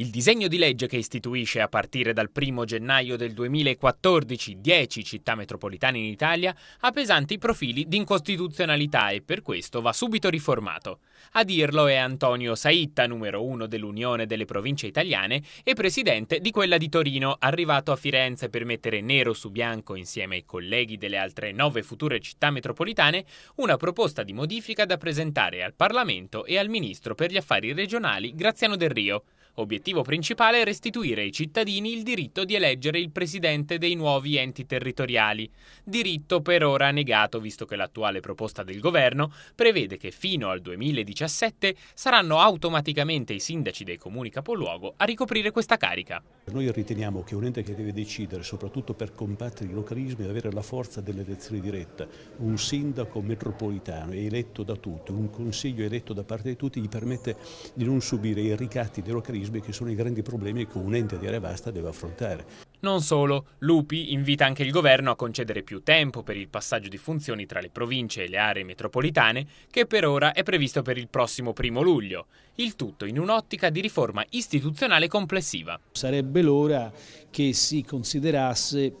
Il disegno di legge che istituisce a partire dal 1 gennaio del 2014 10 città metropolitane in Italia ha pesanti profili di incostituzionalità e per questo va subito riformato. A dirlo è Antonio Saitta, numero uno dell'Unione delle Province Italiane e presidente di quella di Torino, arrivato a Firenze per mettere nero su bianco insieme ai colleghi delle altre nove future città metropolitane una proposta di modifica da presentare al Parlamento e al Ministro per gli affari regionali Graziano Del Rio. Obiettivo principale è restituire ai cittadini il diritto di eleggere il presidente dei nuovi enti territoriali, diritto per ora negato visto che l'attuale proposta del governo prevede che fino al 2017 saranno automaticamente i sindaci dei comuni capoluogo a ricoprire questa carica. Noi riteniamo che un ente che deve decidere, soprattutto per combattere i localismi, deve avere la forza dell'elezione diretta. Un sindaco metropolitano eletto da tutti, un consiglio eletto da parte di tutti gli permette di non subire i ricatti dei localismi meccanismi che sono i grandi problemi che un ente di area vasta deve affrontare. Non solo, Lupi invita anche il governo a concedere più tempo per il passaggio di funzioni tra le province e le aree metropolitane, che per ora è previsto per il prossimo primo luglio. Il tutto in un'ottica di riforma istituzionale complessiva. Sarebbe l'ora che si considerasse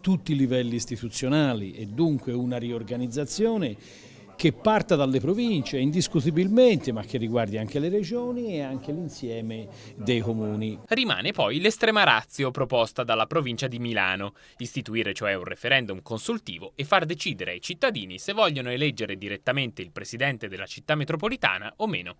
tutti i livelli istituzionali e dunque una riorganizzazione che parta dalle province indiscutibilmente ma che riguardi anche le regioni e anche l'insieme dei comuni. Rimane poi l'estrema razio proposta dalla provincia di Milano, istituire cioè un referendum consultivo e far decidere ai cittadini se vogliono eleggere direttamente il presidente della città metropolitana o meno.